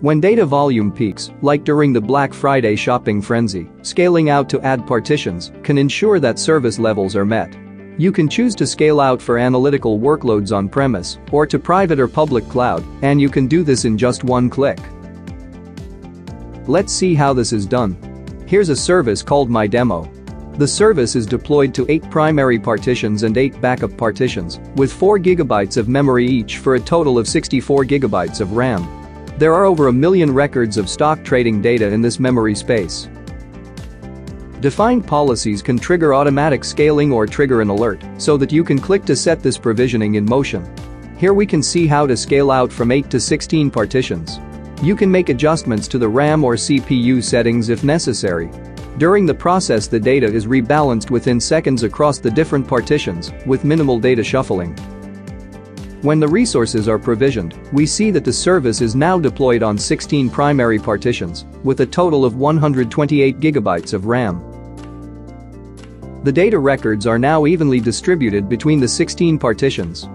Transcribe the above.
When data volume peaks, like during the Black Friday shopping frenzy, scaling out to add partitions can ensure that service levels are met. You can choose to scale out for analytical workloads on-premise or to private or public cloud, and you can do this in just one click. Let's see how this is done. Here's a service called My Demo. The service is deployed to 8 primary partitions and 8 backup partitions, with 4 GB of memory each for a total of 64 GB of RAM. There are over a million records of stock trading data in this memory space. Defined policies can trigger automatic scaling or trigger an alert so that you can click to set this provisioning in motion. Here we can see how to scale out from 8 to 16 partitions. You can make adjustments to the RAM or CPU settings if necessary, during the process the data is rebalanced within seconds across the different partitions, with minimal data shuffling. When the resources are provisioned, we see that the service is now deployed on 16 primary partitions, with a total of 128 GB of RAM. The data records are now evenly distributed between the 16 partitions,